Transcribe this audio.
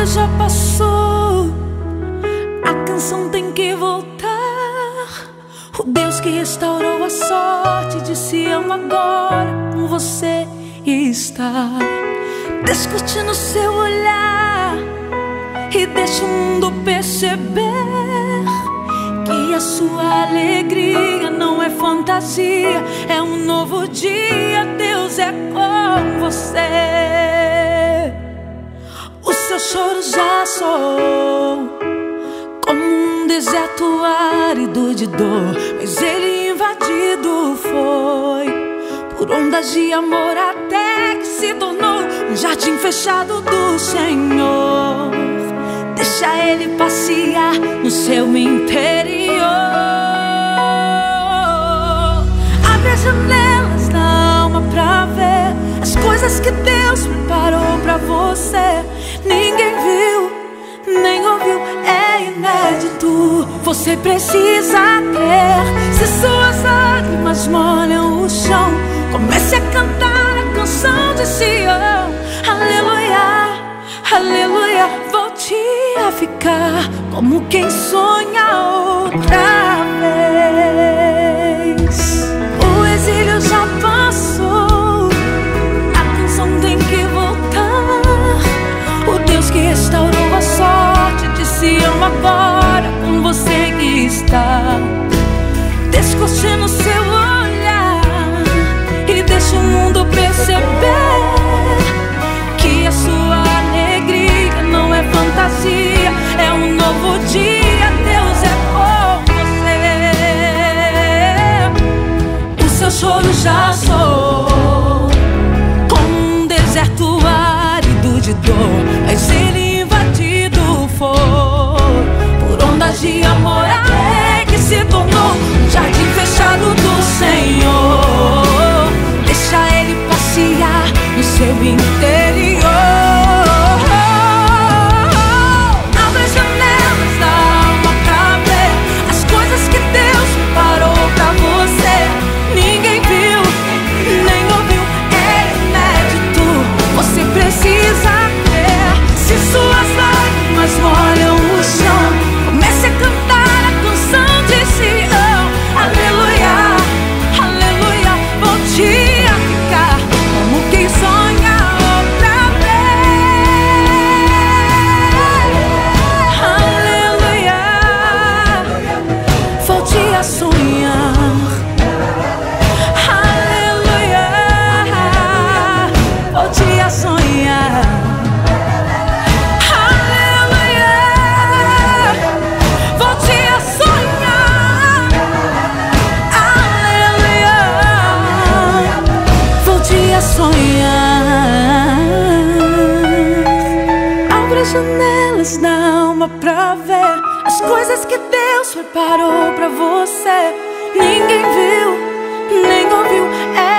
história já passou. A canção tem que voltar. O Deus que restaurou a sorte de Sião agora com você está. Discute no seu olhar e deixa o mundo perceber que a sua alegria não é fantasia, é um novo dia. Deus é com você. Choro já soou como um deserto árido de dor, mas ele invadido foi por ondas de amor até que se tornou um jardim fechado do Senhor. Deixa ele passear no seu interior. Abre as janelas da alma pra ver as coisas que Deus preparou pra você. Você precisa crer. Se suas lágrimas molham o chão, comece a cantar a canção de Sião. Aleluia, aleluia. Volte a ficar como quem sonha outra choro já soou como um deserto árido de dor, mas ele invadido foi por ondas de amor até que se tornou um jardim fechado do Senhor. Deixa ele passear no seu interior. Sonhar. Abra as janelas da alma pra ver as coisas que Deus preparou pra você. Ninguém viu, nem ouviu, é